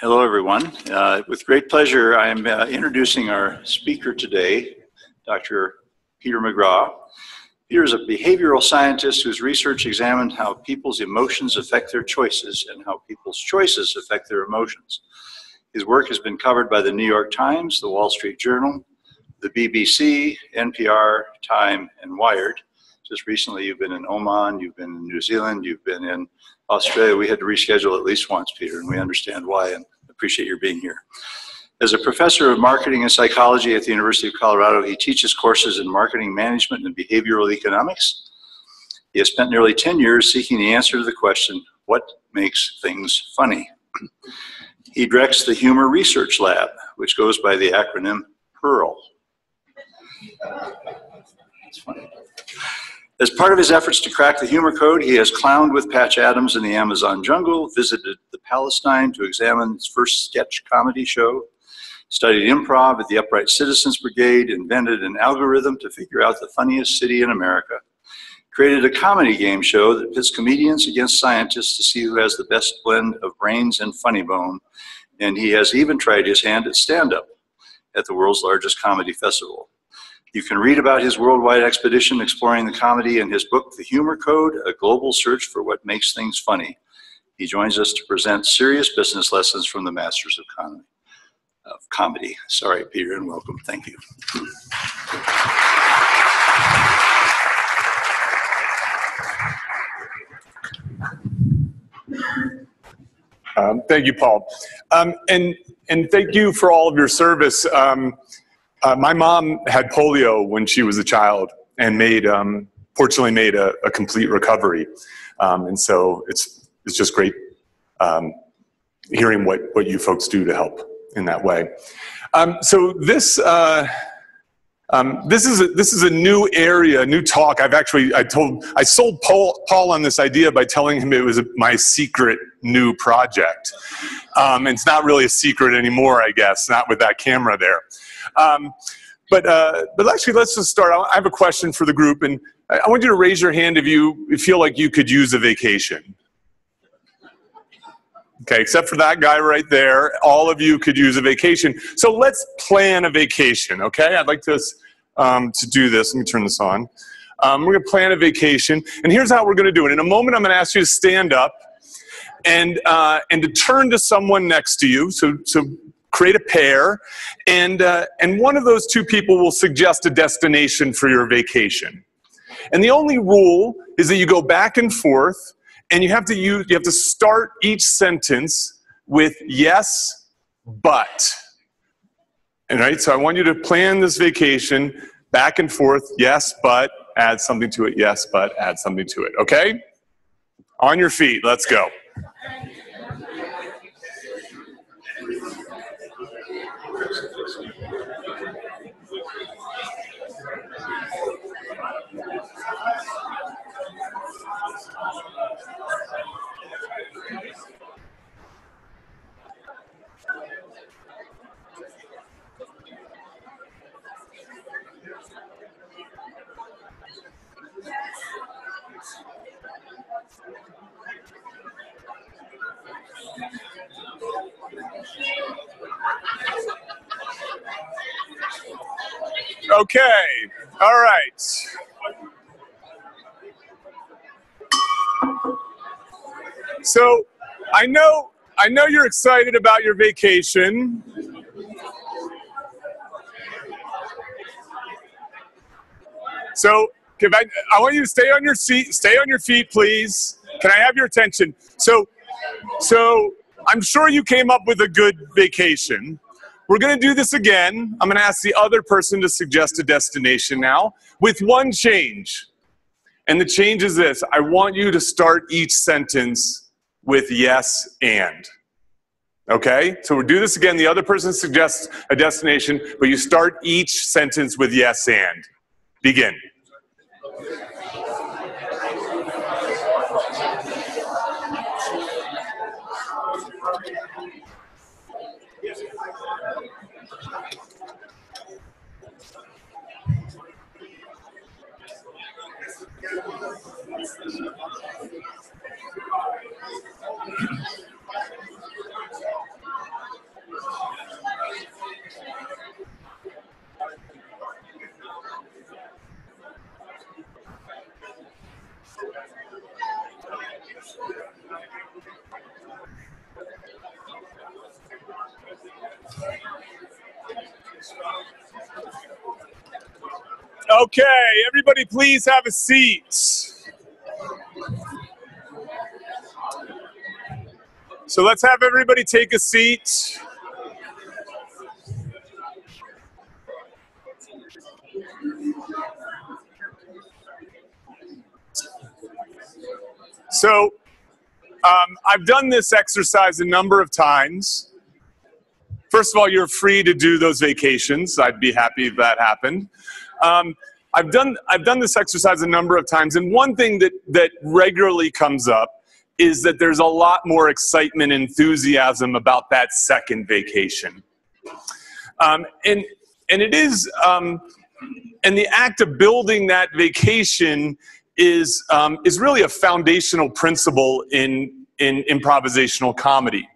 Hello, everyone. Uh, with great pleasure, I am uh, introducing our speaker today, Dr. Peter McGraw. Peter is a behavioral scientist whose research examined how people's emotions affect their choices and how people's choices affect their emotions. His work has been covered by the New York Times, the Wall Street Journal, the BBC, NPR, Time, and Wired. Just recently, you've been in Oman, you've been in New Zealand, you've been in Australia. We had to reschedule at least once, Peter, and we understand why and appreciate your being here. As a professor of marketing and psychology at the University of Colorado, he teaches courses in marketing management and behavioral economics. He has spent nearly 10 years seeking the answer to the question, what makes things funny? He directs the Humor Research Lab, which goes by the acronym PEARL. Funny. As part of his efforts to crack the humor code, he has clowned with Patch Adams in the Amazon jungle, visited the Palestine to examine his first sketch comedy show, studied improv at the Upright Citizens Brigade, invented an algorithm to figure out the funniest city in America, created a comedy game show that pits comedians against scientists to see who has the best blend of brains and funny bone, and he has even tried his hand at stand-up at the world's largest comedy festival. You can read about his worldwide expedition exploring the comedy in his book, The Humor Code, A Global Search for What Makes Things Funny. He joins us to present serious business lessons from the masters of comedy. Of comedy. Sorry, Peter, and welcome. Thank you. Um, thank you, Paul. Um, and, and thank you for all of your service. Um, uh, my mom had polio when she was a child and made, um, fortunately made a, a complete recovery. Um, and so it's, it's just great um, hearing what, what you folks do to help in that way. Um, so this, uh, um, this is a, this is a new area, a new talk. I've actually I told I sold Paul Paul on this idea by telling him it was a, my secret new project. Um, it's not really a secret anymore, I guess. Not with that camera there. Um, but, uh, but actually, let's just start. I have a question for the group, and I want you to raise your hand if you feel like you could use a vacation. Okay, except for that guy right there, all of you could use a vacation. So let's plan a vacation, okay? I'd like to, um, to do this. Let me turn this on. Um, we're going to plan a vacation, and here's how we're going to do it. In a moment, I'm going to ask you to stand up and, uh, and to turn to someone next to you. So, so create a pair, and, uh, and one of those two people will suggest a destination for your vacation. And the only rule is that you go back and forth, and you have to use, you have to start each sentence with yes, but. All right, so I want you to plan this vacation back and forth, yes, but, add something to it, yes, but, add something to it, okay? On your feet, let's go. Okay, all right. So I know I know you're excited about your vacation. So I, I want you to stay on your seat, stay on your feet, please. Can I have your attention? So, so I'm sure you came up with a good vacation. We're going to do this again. I'm going to ask the other person to suggest a destination now with one change. And the change is this I want you to start each sentence with yes and. Okay? So we'll do this again. The other person suggests a destination, but you start each sentence with yes and. Begin. Okay, everybody please have a seat. So let's have everybody take a seat. So um, I've done this exercise a number of times. First of all, you're free to do those vacations. I'd be happy if that happened. Um, I've done I've done this exercise a number of times, and one thing that that regularly comes up is that there's a lot more excitement, and enthusiasm about that second vacation, um, and and it is um, and the act of building that vacation is um, is really a foundational principle in in improvisational comedy,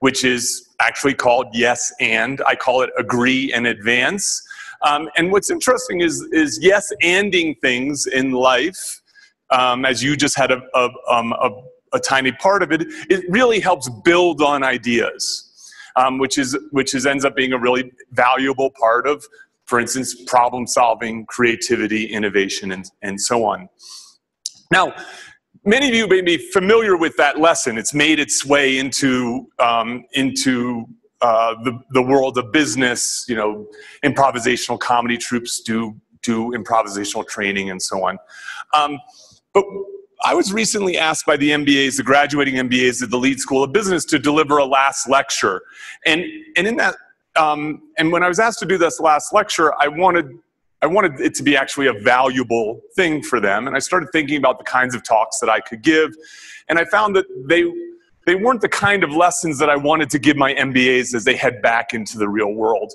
which is actually called yes and. I call it agree and advance. Um, and what's interesting is, is yes, anding things in life, um, as you just had a, a, um, a, a, tiny part of it, it really helps build on ideas, um, which, is, which is, ends up being a really valuable part of, for instance, problem solving, creativity, innovation, and, and so on. Now, many of you may be familiar with that lesson. It's made its way into, um, into uh, the, the world of business, you know, improvisational comedy troupes do, do improvisational training and so on. Um, but I was recently asked by the MBAs, the graduating MBAs at the Leeds School of Business, to deliver a last lecture. And, and in that, um, and when I was asked to do this last lecture, I wanted, I wanted it to be actually a valuable thing for them. And I started thinking about the kinds of talks that I could give. And I found that they they weren't the kind of lessons that I wanted to give my MBAs as they head back into the real world.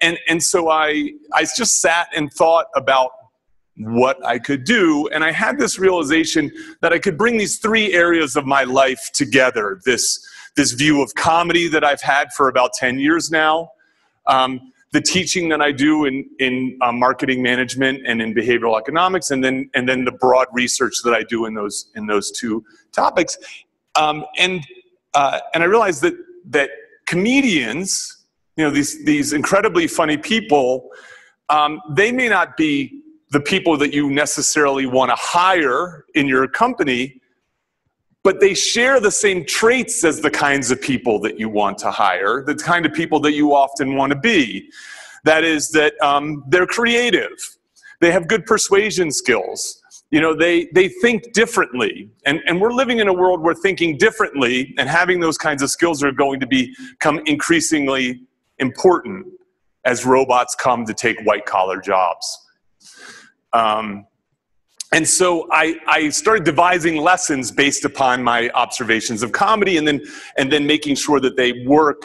And, and so I, I just sat and thought about what I could do. And I had this realization that I could bring these three areas of my life together this, this view of comedy that I've had for about 10 years now, um, the teaching that I do in, in uh, marketing management and in behavioral economics, and then, and then the broad research that I do in those, in those two topics. Um, and, uh, and I realized that, that comedians, you know, these, these incredibly funny people, um, they may not be the people that you necessarily want to hire in your company, but they share the same traits as the kinds of people that you want to hire, the kind of people that you often want to be. That is, that um, they're creative, they have good persuasion skills, you know they they think differently. And and we're living in a world where thinking differently and having those kinds of skills are going to become increasingly important as robots come to take white collar jobs. Um, and so I, I started devising lessons based upon my observations of comedy and then and then making sure that they work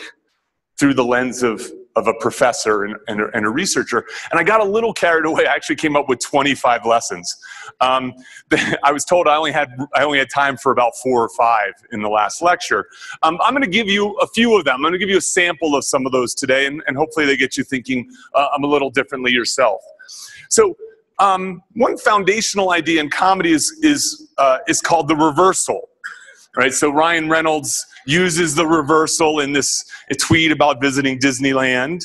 through the lens of of a professor and, and, a, and, a, researcher. And I got a little carried away. I actually came up with 25 lessons. Um, I was told I only had I only had time for about four or five in the last lecture. Um, I'm going to give you a few of them. I'm going to give you a sample of some of those today, and, and hopefully they get you thinking uh, a little differently yourself. So. Um, one foundational idea in comedy is, is, uh, is called the reversal right? So Ryan Reynolds uses the reversal in this tweet about visiting Disneyland.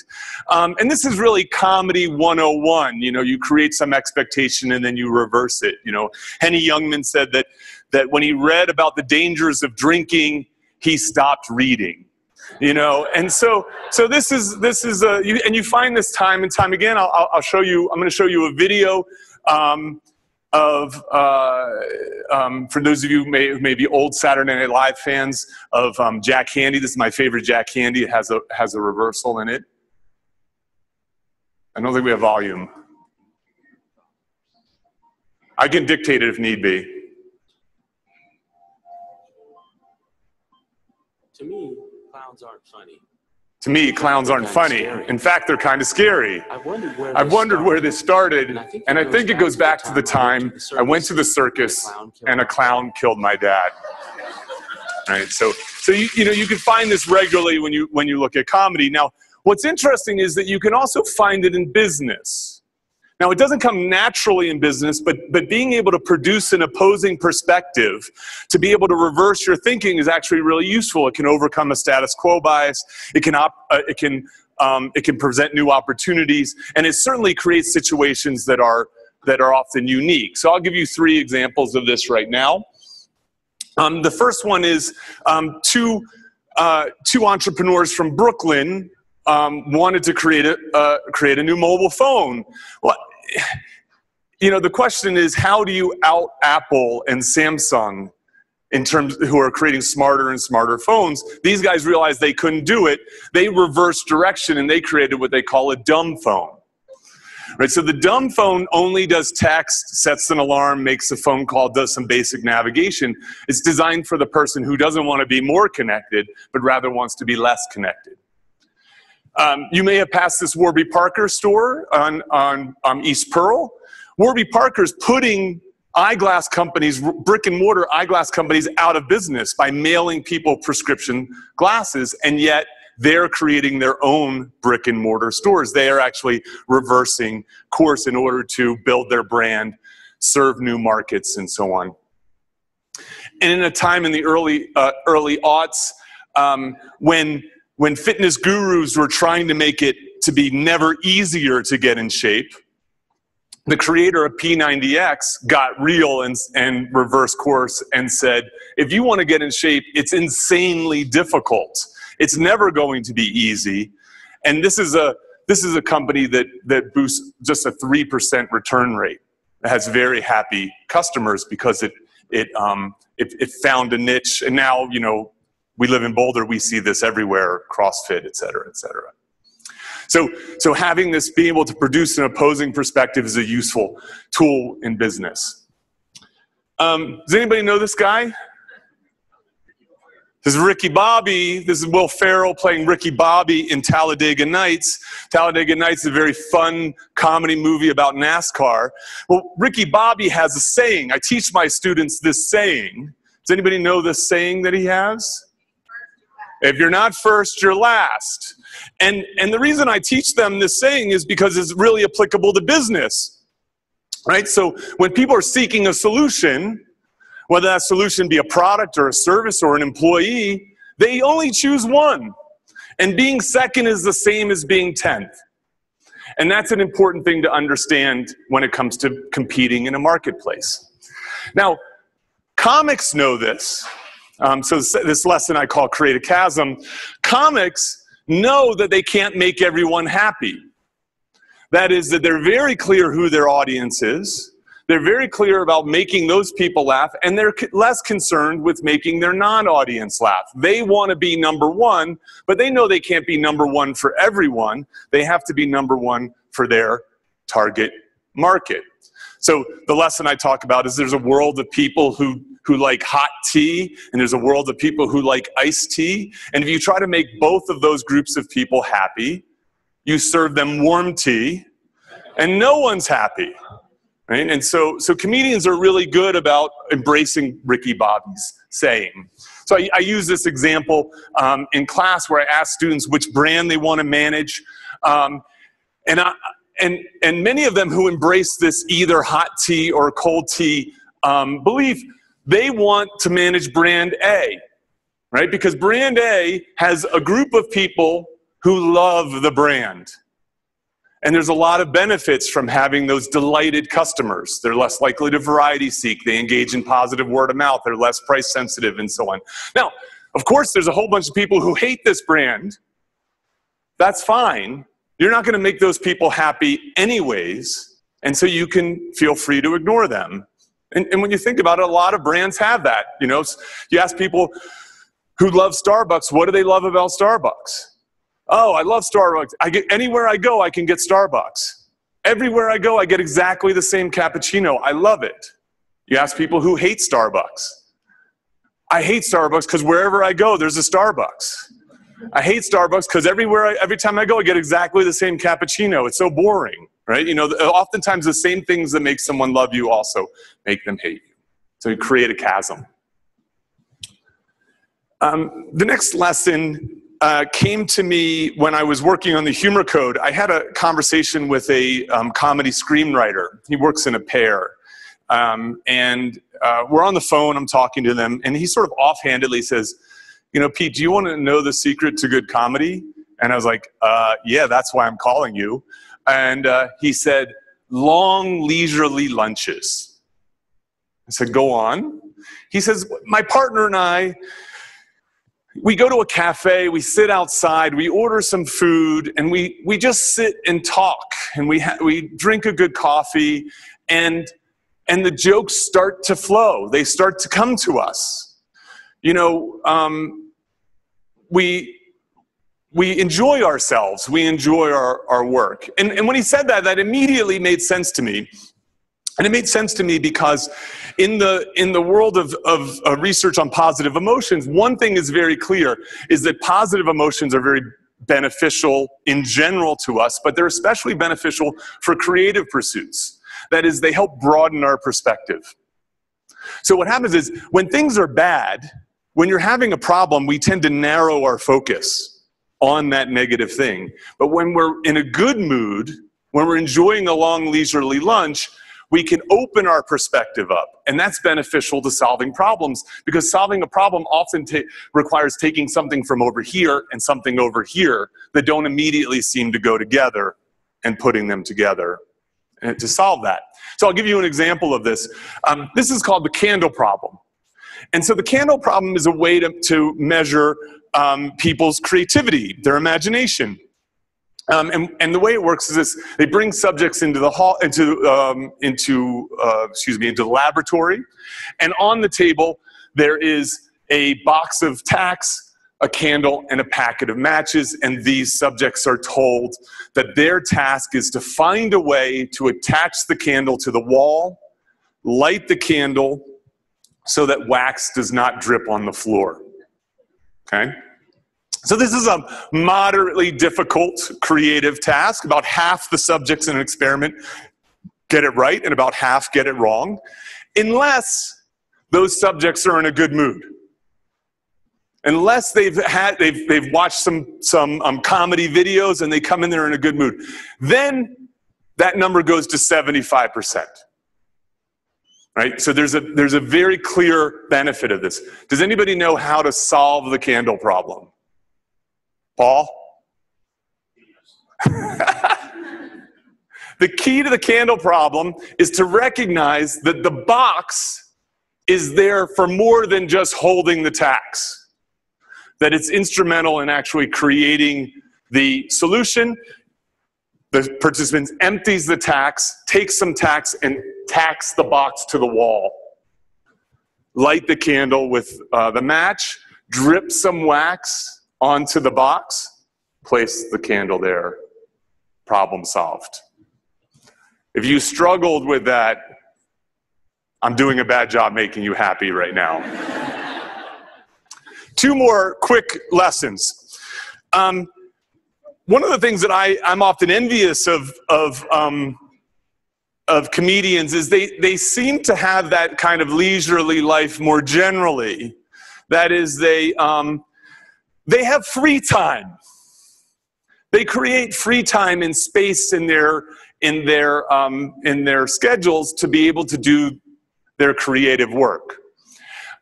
Um, and this is really comedy 101. You know, you create some expectation and then you reverse it. You know, Henny Youngman said that, that when he read about the dangers of drinking, he stopped reading you know and so so this is this is a you, and you find this time and time again i'll, I'll show you i'm going to show you a video um, of, uh, um, for those of you who may, may be old Saturday Night Live fans of um, Jack Handey, this is my favorite Jack Handey. It has a, has a reversal in it. I don't think we have volume. I can dictate it if need be. To me, clowns aren't funny. To me, clowns aren't funny. In fact, they're kind of scary. I've wondered where, I've wondered where this started, and I think, and I think it goes back to the time I went to the circus and a clown killed my dad. Right, so so you, you know you can find this regularly when you when you look at comedy. Now, what's interesting is that you can also find it in business. Now, it doesn't come naturally in business, but, but being able to produce an opposing perspective, to be able to reverse your thinking is actually really useful. It can overcome a status quo bias, it can, op, uh, it can, um, it can present new opportunities, and it certainly creates situations that are, that are often unique. So I'll give you three examples of this right now. Um, the first one is um, two, uh, two entrepreneurs from Brooklyn um, wanted to create a, uh, create a new mobile phone. Well, you know, the question is how do you out Apple and Samsung in terms who are creating smarter and smarter phones? These guys realized they couldn't do it. They reversed direction and they created what they call a dumb phone. Right, so the dumb phone only does text, sets an alarm, makes a phone call, does some basic navigation. It's designed for the person who doesn't want to be more connected, but rather wants to be less connected. Um, you may have passed this Warby Parker store on, on um, East Pearl. Warby Parker's putting eyeglass companies, brick and mortar eyeglass companies, out of business by mailing people prescription glasses, and yet they're creating their own brick and mortar stores. They are actually reversing course in order to build their brand, serve new markets, and so on. And in a time in the early uh, early aughts, um, when when fitness gurus were trying to make it to be never easier to get in shape, the creator of P90X got real and, and reverse course and said, if you want to get in shape, it's insanely difficult. It's never going to be easy. And this is a, this is a company that, that boosts just a 3% return rate. It has very happy customers because it, it, um, it, it found a niche. And now, you know, we live in Boulder, we see this everywhere, CrossFit, et cetera, et cetera. So, so having this, being able to produce an opposing perspective is a useful tool in business. Um, does anybody know this guy? This is Ricky Bobby. This is Will Ferrell playing Ricky Bobby in Talladega Nights. Talladega Nights is a very fun comedy movie about NASCAR. Well, Ricky Bobby has a saying. I teach my students this saying. Does anybody know this saying that he has? If you're not first, you're last. And, and the reason I teach them this saying is because it's really applicable to business. Right? So when people are seeking a solution, whether that solution be a product or a service or an employee, they only choose one. And being second is the same as being 10th. And that's an important thing to understand when it comes to competing in a marketplace. Now, comics know this. Um, so this lesson I call create a chasm. Comics know that they can't make everyone happy. That is, that they're very clear who their audience is. They're very clear about making those people laugh, and they're less concerned with making their non audience laugh. They want to be number one, but they know they can't be number one for everyone. They have to be number one for their target market. So, the lesson I talk about is there's a world of people who who like hot tea, and there's a world of people who like iced tea. And if you try to make both of those groups of people happy, you serve them warm tea, and no one's happy. Right? And so, so comedians are really good about embracing Ricky Bobby's saying. So I, I use this example um, in class where I ask students which brand they want to manage. Um, and, I, and, and many of them who embrace this either hot tea or cold tea um, they want to manage brand A, right? Because brand A has a group of people who love the brand. And there's a lot of benefits from having those delighted customers. They're less likely to variety seek, they engage in positive word of mouth, they're less price sensitive, and so on. Now, of course, there's a whole bunch of people who hate this brand. That's fine. You're not going to make those people happy, anyways, and so you can feel free to ignore them. And, and when you think about it, a lot of brands have that. You know, you ask people who love Starbucks, what do they love about Starbucks? Oh, I love Starbucks. I get anywhere I go, I can get Starbucks. Everywhere I go, I get exactly the same cappuccino. I love it. You ask people who hate Starbucks. I hate Starbucks because wherever I go, there's a Starbucks. I hate Starbucks because everywhere, I, every time I go, I get exactly the same cappuccino. It's so boring, right? You know, oftentimes the same things that make someone love you also make them hate you. So you create a chasm. Um, the next lesson uh, came to me when I was working on the humor code. I had a conversation with a um, comedy screenwriter. He works in a pair. Um, and uh, we're on the phone, I'm talking to them, and he sort of offhandedly says, You know, Pete, do you want to know the secret to good comedy? And I was like, uh, Yeah, that's why I'm calling you. And uh, he said, long, leisurely lunches. I said, Go on. He says, My partner and I, we go to a cafe, we sit outside, we order some food, and we, we just sit and talk, and we, ha- we drink a good coffee, and, and the jokes start to flow. They start to come to us. You know, um, we, we enjoy ourselves, we enjoy our, our work. And, and when he said that, that immediately made sense to me. And it made sense to me because in the, in the world of, of research on positive emotions, one thing is very clear is that positive emotions are very beneficial in general to us, but they're especially beneficial for creative pursuits. That is, they help broaden our perspective. So what happens is when things are bad, when you're having a problem, we tend to narrow our focus on that negative thing. But when we're in a good mood, when we're enjoying a long leisurely lunch, we can open our perspective up. And that's beneficial to solving problems because solving a problem often ta- requires taking something from over here and something over here that don't immediately seem to go together and putting them together uh, to solve that. So I'll give you an example of this. Um, this is called the candle problem. And so the candle problem is a way to, to measure um, people's creativity, their imagination. Um, and, and, the way it works is this: they bring subjects into the hall, into um, into uh, excuse me, into the laboratory, and on the table there is a box of tacks, a candle, and a packet of matches. And these subjects are told that their task is to find a way to attach the candle to the wall, light the candle, so that wax does not drip on the floor. Okay? So this is a moderately difficult creative task. About half the subjects in an experiment get it right and about half get it wrong, unless those subjects are in a good mood. Unless they've had they've, they've watched some some um, comedy videos and they come in there in a good mood, then that number goes to 75 percent right so there's a there's a very clear benefit of this does anybody know how to solve the candle problem Paul? the key to the candle problem is to recognize that the box is there for more than just holding the tacks, that it's instrumental in actually creating the solution. The participant empties the tacks, takes some tacks, and tacks the box to the wall. Light the candle with uh, the match, drip some wax onto the box, place the candle there. Problem solved. If you struggled with that, I'm doing a bad job making you happy right now. Two more quick lessons. Um, one of the things that I, I'm often envious of, of, um, of comedians is they, they seem to have that kind of leisurely life more generally. That is, they, um, they have free time. They create free time and space in their in their um, in their schedules to be able to do their creative work.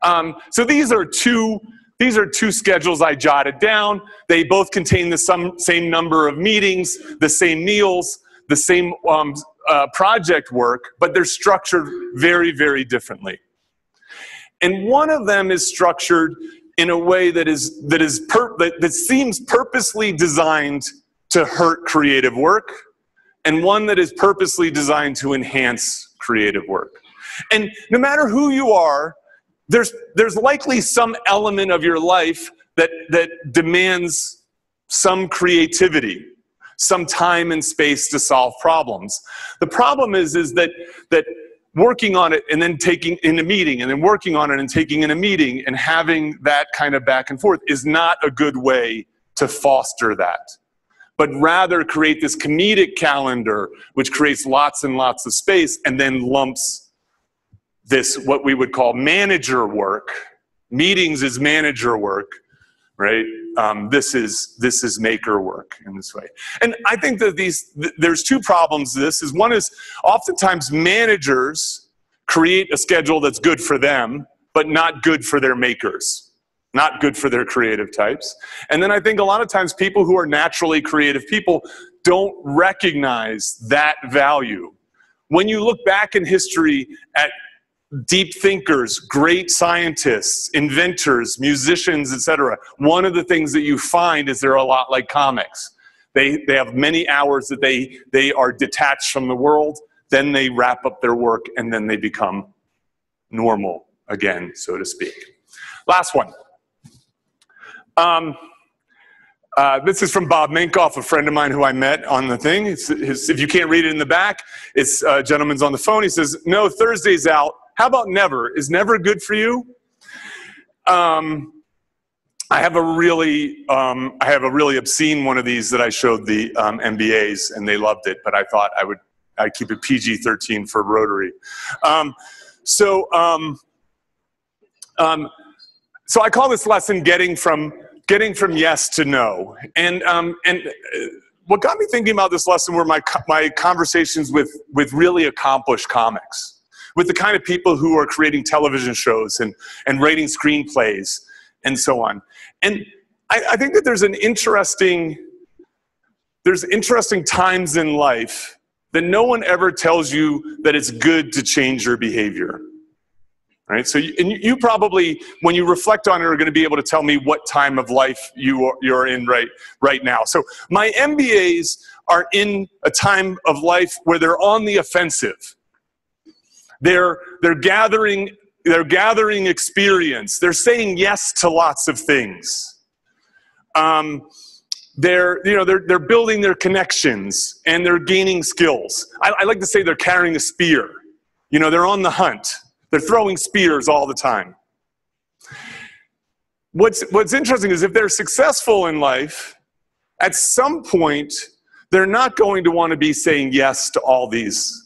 Um, so these are two these are two schedules I jotted down. They both contain the same number of meetings, the same meals, the same um, uh, project work, but they're structured very, very differently. And one of them is structured in a way that is that is that, that seems purposely designed to hurt creative work and one that is purposely designed to enhance creative work and no matter who you are there's there's likely some element of your life that that demands some creativity some time and space to solve problems. The problem is is that that working on it and then taking in a meeting and then working on it and taking in a meeting and having that kind of back and forth is not a good way to foster that. But rather create this comedic calendar which creates lots and lots of space and then lumps this what we would call manager work. Meetings is manager work right? Um, this is this is maker work in this way. And i think that these th- there's two problems this is one is oftentimes managers create a schedule that's good for them but not good for their makers not good for their creative types. And then i think a lot of times people who are naturally creative people don't recognize that value. When you look back in history at deep thinkers, great scientists, inventors, musicians, etc., one of the things that you find is they're a lot like comics. They, they have many hours that they, they are detached from the world, then they wrap up their work, and then they become normal again, so to speak. Last one. Um, uh, this is from Bob Mankoff, a friend of mine who I met on the thing. His, if you can't read it in the back, it's uh, gentleman's on the phone. He says, "No, Thursday's out. How about never? Is never good for you?" Um, I have a really, um, I have a really obscene one of these that I showed the um, MBAs, and they loved it. But I thought I would, I'd keep it PG-13 for Rotary. Um, so, um, um, so I call this lesson "Getting from." getting from yes to no. And, and uh, what got me thinking about this lesson were my, my conversations with, with really accomplished comics, with the kind of people who are creating television shows and, and writing screenplays and so on. And I, I think that there's an interesting, there's interesting times in life that no one ever tells you that it's good to change your behavior right? So, you, and you probably, when you reflect on it, are going to be able to tell me what time of life you are, you're in right, right now. So, my MBAs are in a time of life where they're on the offensive. They're, they're gathering they're gathering experience. They're saying yes to lots of things. Um, they're, you know, they're, they're building their connections and they're gaining skills. I, I like to say they're carrying a spear. You know, they're on the hunt. They're throwing spears all the time. What's, what's interesting is if they're successful in life, at some point, they're not going to want to be saying yes to all these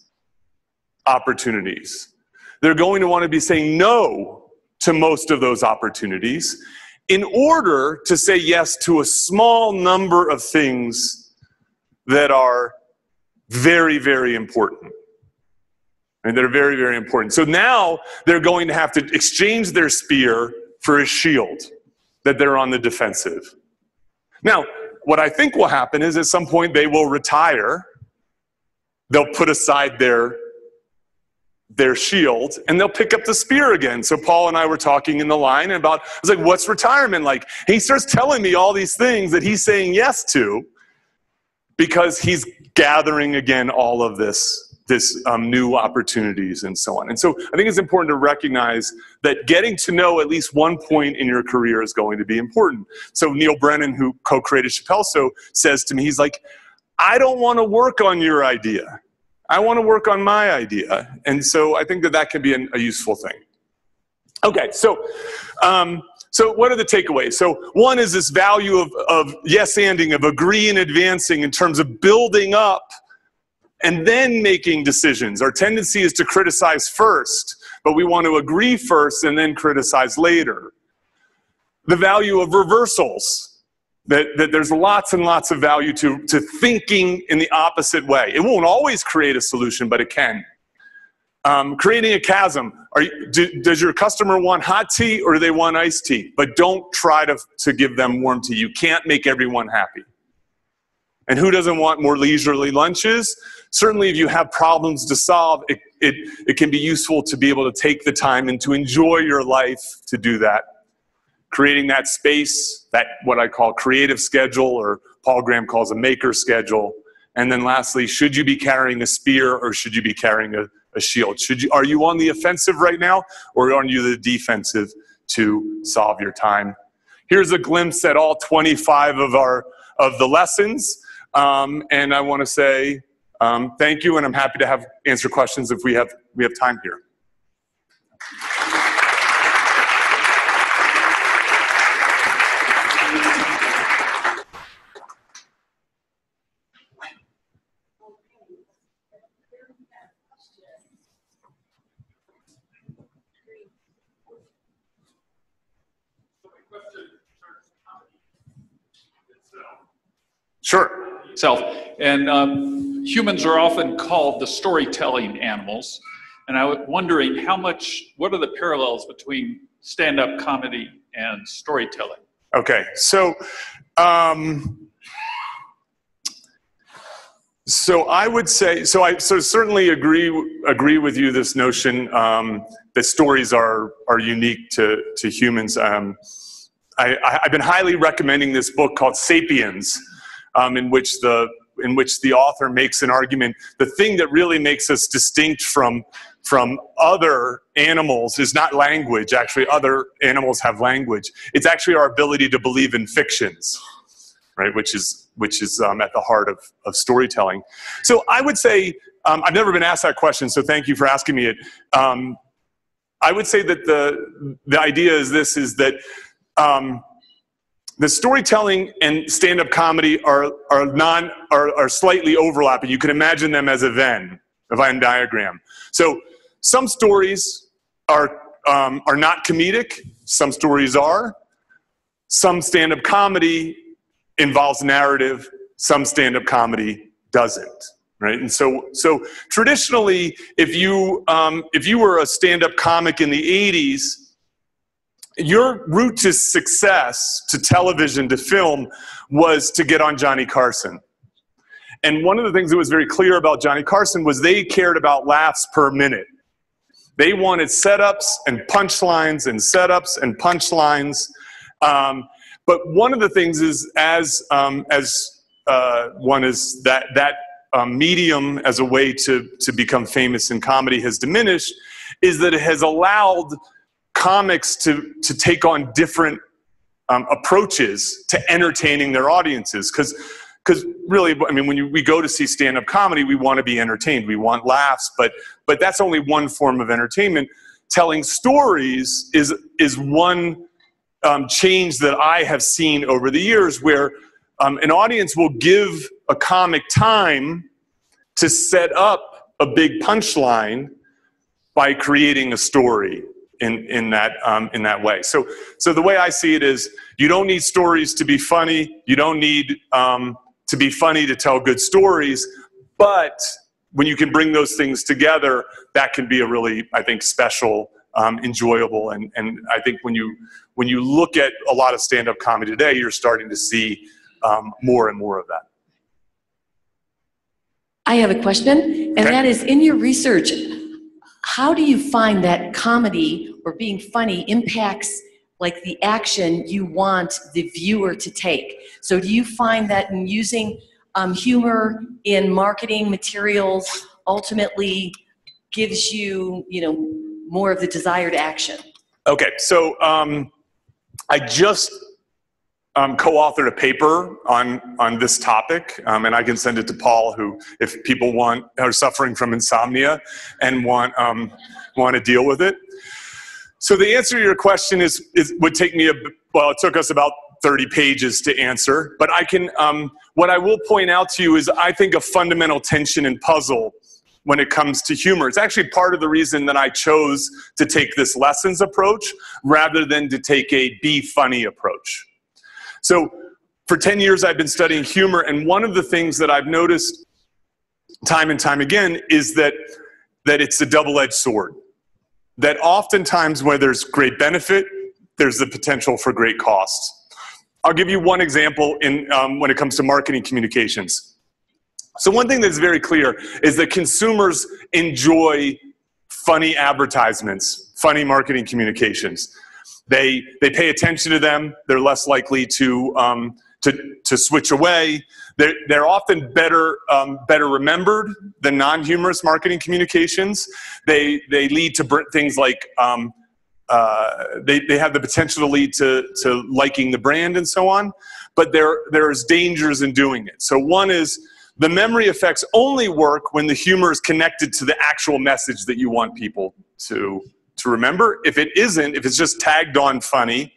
opportunities. They're going to want to be saying no to most of those opportunities in order to say yes to a small number of things that are very, very important and they're very, very important. So now they're going to have to exchange their spear for a shield that they're on the defensive. Now, what I think will happen is at some point they will retire. They'll put aside their their shield and they'll pick up the spear again. So Paul and I were talking in the line about I was like, what's retirement like? He starts telling me all these things that he's saying yes to because he's gathering again all of this this um, new opportunities and so on. And so I think it's important to recognize that getting to know at least one point in your career is going to be important. So Neal Brennan, who co-created Chappelle's Show, says to me, he's like, I don't want to work on your idea. I want to work on my idea. And so I think that that can be an, a useful thing. Okay, so um, so what are the takeaways? So one is this value of, of yes-anding, of agreeing advancing in terms of building up and then making decisions. Our tendency is to criticize first, but we want to agree first and then criticize later. The value of reversals, that, that there's lots and lots of value to, to thinking in the opposite way. It won't always create a solution, but it can. Um, creating a chasm. You, do, does your customer want hot tea or do they want iced tea? But don't try to, to give them warm tea. You can't make everyone happy. And who doesn't want more leisurely lunches? certainly if you have problems to solve, it, it, it can be useful to be able to take the time and to enjoy your life to do that. Creating that space, that what I call creative schedule, or Paul Graham calls a maker schedule. And then lastly, should you be carrying a spear or should you be carrying a, a shield? Should you, are you on the offensive right now or are you the defensive to solve your time? Here's a glimpse at all 25 of our of the lessons. Um, and I want to say um, thank you, and I'm happy to have answer questions if we have we have time here. Sure. Self. And um, humans are often called the storytelling animals. And I was wondering how much, what are the parallels between stand up comedy and storytelling? Okay. So, um, So I would say, so I so certainly agree agree with you. This notion um, that stories are are unique to to humans. Um, I, have been highly recommending this book called *Sapiens*, um, in which the in which the author makes an argument. The thing that really makes us distinct from from other animals is not language. Actually, other animals have language. It's actually our ability to believe in fictions, right? Which is which is um, at the heart of, of storytelling. So I would say um, I've never been asked that question, so thank you for asking me it. Um, I would say that the the idea is this: is that um, the storytelling and stand-up comedy are are non are, are slightly overlapping. You can imagine them as a Venn, a Venn diagram. So some stories are um, are not comedic. Some stories are. Some stand-up comedy involves narrative. Some stand-up comedy doesn't. Right, and so so traditionally, if you um, if you were a stand-up comic in the '80s your route to success, to television, to film, was to get on Johnny Carson. And one of the things that was very clear about Johnny Carson was they cared about laughs per minute. They wanted setups and punchlines and setups and punchlines. Um, but one of the things is, as um, as uh, one is that that um, medium as a way to to become famous in comedy has diminished, is that it has allowed comics to, to take on different um, approaches to entertaining their audiences. Because because really, I mean, when you, we go to see stand-up comedy, we want to be entertained. We want laughs, but but that's only one form of entertainment. Telling stories is is one um, change that I have seen over the years, where um, an audience will give a comic time to set up a big punchline by creating a story in, in, that, um, in that way. So, so the way I see it is you don't need stories to be funny. You don't need um, to be funny to tell good stories. But when you can bring those things together, that can be a really, I think, special, um, enjoyable. And, and I think when you, when you look at a lot of stand-up comedy today, you're starting to see um, more and more of that. I have a question, and Okay. that is in your research, how do you find that comedy or being funny impacts like the action you want the viewer to take? So do you find that in using um, humor in marketing materials ultimately gives you, you know, more of the desired action? Okay, so um, I just um, co-authored a paper on on this topic, um, and I can send it to Paul. Who, if people want, are suffering from insomnia and want um, want to deal with it. So the answer to your question is, is would take me a well. It took us about 30 pages to answer, but I can. Um, what I will point out to you is, I think a fundamental tension and puzzle when it comes to humor. It's actually part of the reason that I chose to take this lessons approach rather than to take a be funny approach. So for 10 years, I've been studying humor, and one of the things that I've noticed time and time again is that, that it's a double edged sword. That oftentimes, where there's great benefit, there's the potential for great costs. I'll give you one example in, um, when it comes to marketing communications. So, one thing that's very clear is that consumers enjoy funny advertisements, funny marketing communications. They, they pay attention to them. They're less likely to, um, to, to switch away. They're, they're often better, um, better remembered than non-humorous marketing communications. They, they lead to things like um, uh, they, they have the potential to lead to, to liking the brand and so on. But there, there's dangers in doing it. So one is the memory effects only work when the humor is connected to the actual message that you want people to, to remember. If it isn't, if it's just tagged on funny,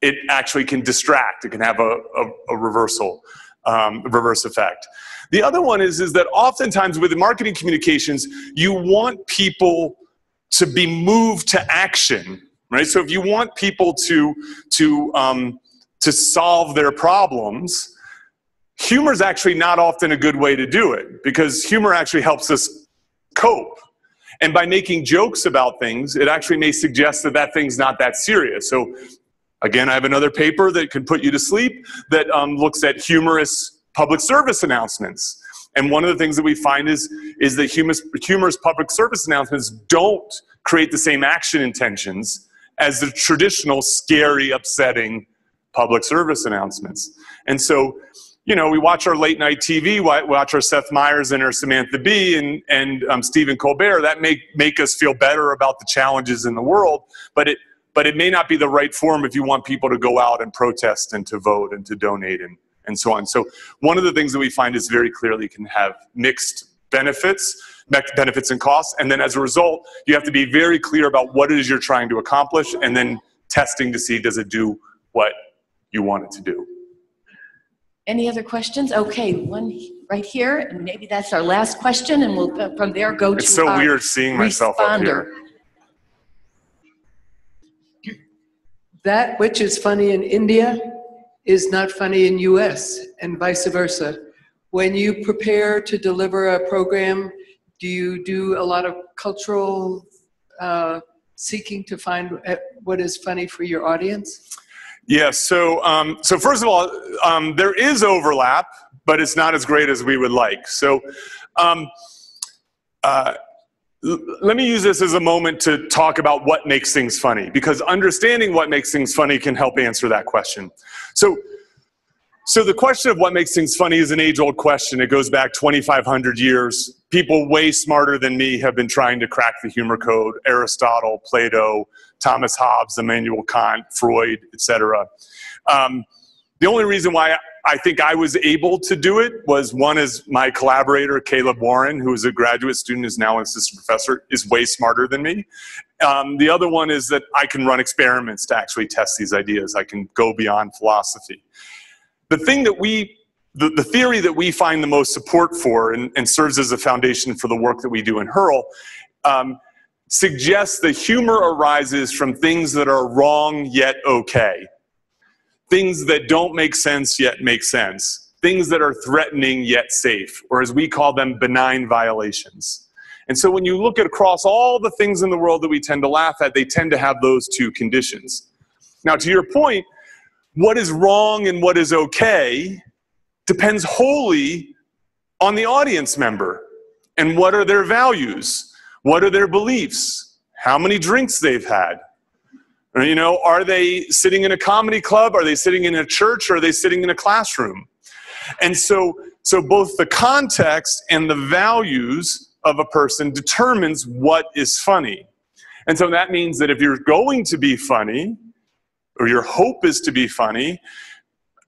it actually can distract. It can have a, a, a reversal, um, reverse effect. The other one is, is that oftentimes with marketing communications, you want people to be moved to action, right? So if you want people to, to, um, to solve their problems, humor is actually not often a good way to do it because humor actually helps us cope. And by making jokes about things, it actually may suggest that that thing's not that serious. So, again, I have another paper that can put you to sleep that um, looks at humorous public service announcements. And one of the things that we find is, is that humorous, humorous public service announcements don't create the same action intentions as the traditional scary, upsetting public service announcements. And so, you know, we watch our late night TV, watch our Seth Meyers and our Samantha Bee and, and um, Stephen Colbert. That make, make us feel better about the challenges in the world, but it, but it may not be the right form if you want people to go out and protest and to vote and to donate and, and so on. So one of the things that we find is very clearly can have mixed benefits, benefits and costs, and then as a result, you have to be very clear about what it is you're trying to accomplish, and then testing to see does it do what you want it to do. Any other questions? Okay, one right here, and maybe that's our last question, and we'll uh, from there go to It's so our weird seeing myself up responder. here. That which is funny in India is not funny in US and vice versa. When you prepare to deliver a program, do you do a lot of cultural uh, seeking to find uh, what is funny for your audience? Yeah, so, um, so first of all, um, there is overlap, but it's not as great as we would like. So um, uh, let me use this as a moment to talk about what makes things funny, because understanding what makes things funny can help answer that question. So, so the question of what makes things funny is an age-old question. It goes back 2,500 years. People way smarter than me have been trying to crack the humor code. Aristotle, Plato, Thomas Hobbes, Immanuel Kant, Freud, etc. Um, the only reason why I think I was able to do it was one is my collaborator Caleb Warren, who is a graduate student, is now an assistant professor, is way smarter than me. Um, the other one is that I can run experiments to actually test these ideas. I can go beyond philosophy. The thing that we the, the theory that we find the most support for and, and serves as a foundation for the work that we do in Hurl um, suggests that humor arises from things that are wrong yet okay, things that don't make sense yet make sense, things that are threatening yet safe, or as we call them, benign violations. And so when you look at across all the things in the world that we tend to laugh at, they tend to have those two conditions. Now, to your point, what is wrong and what is okay depends wholly on the audience member. And what are their values? What are their beliefs? How many drinks they've had? You know are they sitting in a comedy club? Are they sitting in a church? Or are they sitting in a classroom? And so so both the context and the values of a person determines what is funny. And so that means that if you're going to be funny or your hope is to be funny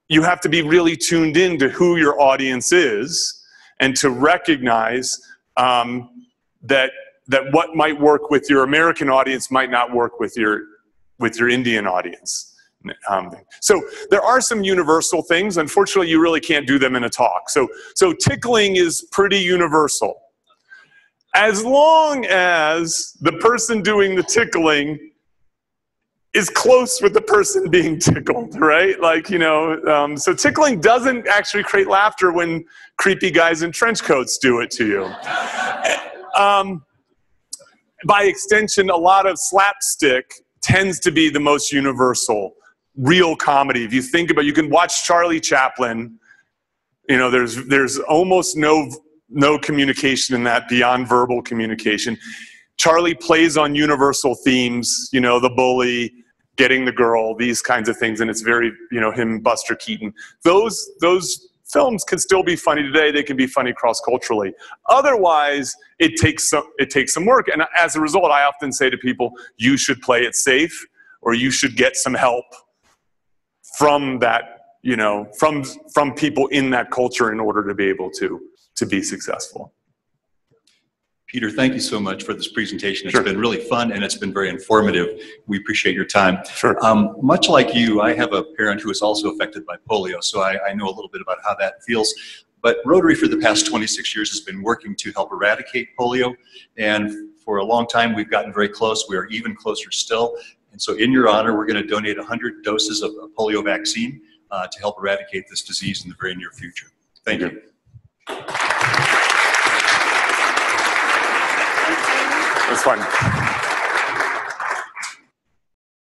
you have to be really tuned in to who your audience is and to recognize um, that that what might work with your American audience might not work with your with your Indian audience. Um, so there are some universal things. Unfortunately, you really can't do them in a talk. So so tickling is pretty universal. As long as the person doing the tickling is close with the person being tickled, right? Like, you know, um, so tickling doesn't actually create laughter when creepy guys in trench coats do it to you. Um, by extension, a lot of slapstick tends to be the most universal, real comedy. If you think about, you can watch Charlie Chaplin. You know, there's there's almost no no communication in that beyond verbal communication. Charlie plays on universal themes. You know, the bully, getting the girl, these kinds of things, and it's very you know him, Buster Keaton. Those those films can still be funny today. They can be funny cross culturally. Otherwise, it takes some it takes some work. And as a result, I often say to people, you should play it safe, or you should get some help from that you know from from people in that culture in order to be able to to be successful. Peter, thank you so much for this presentation. It's Sure. been really fun and it's been very informative. We appreciate your time. Sure. Um, much like you, I have a parent who is also affected by polio, so I, I know a little bit about how that feels. But Rotary for the past 26 years has been working to help eradicate polio, and for a long time we've gotten very close. We are even closer still. And so, in your honor, we're going to donate 100 doses of a polio vaccine uh, to help eradicate this disease in the very near future. Thank you. That's fine.